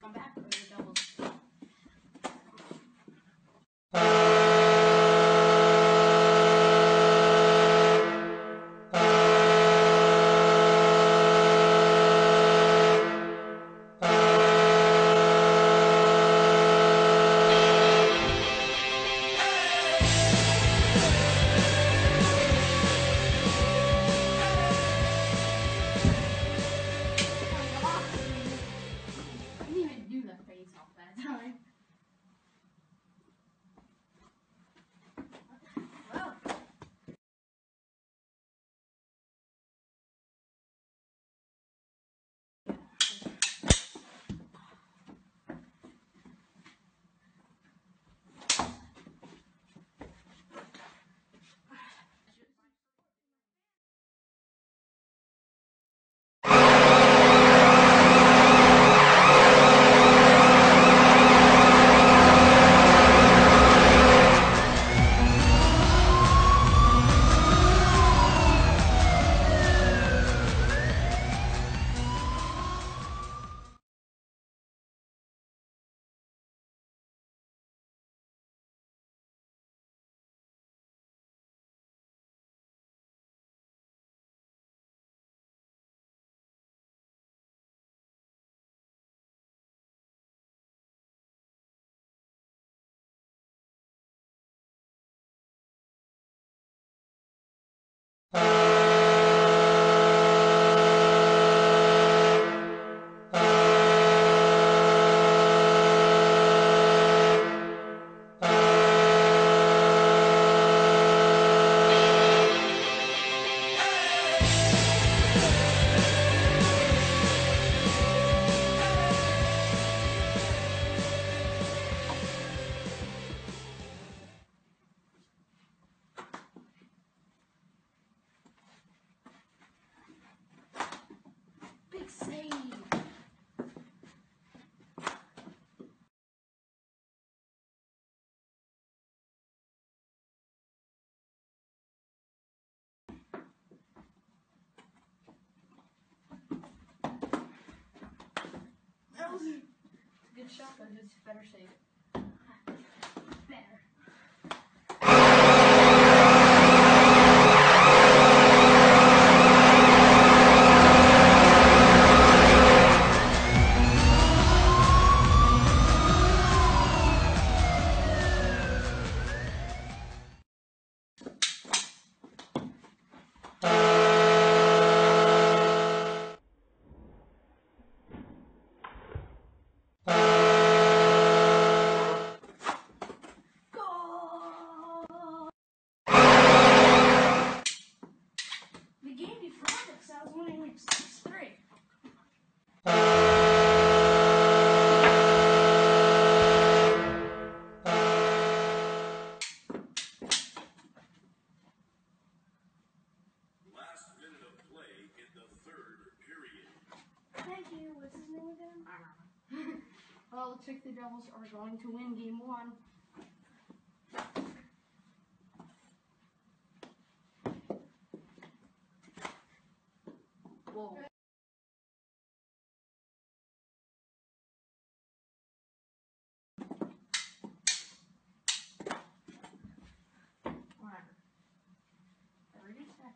Come back big Was a good shot, but it's better save third period. Thank you. What's his name again? I don't know. well, looks like the Devils are going to win game one.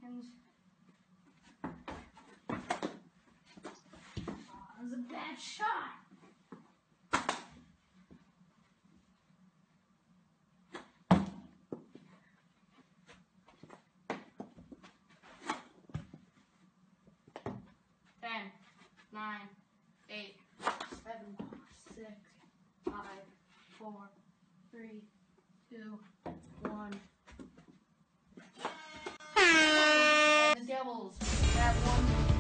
Seconds. Oh, that was a bad shot. Ten, nine, eight, seven, six, five, four, three, two, Have won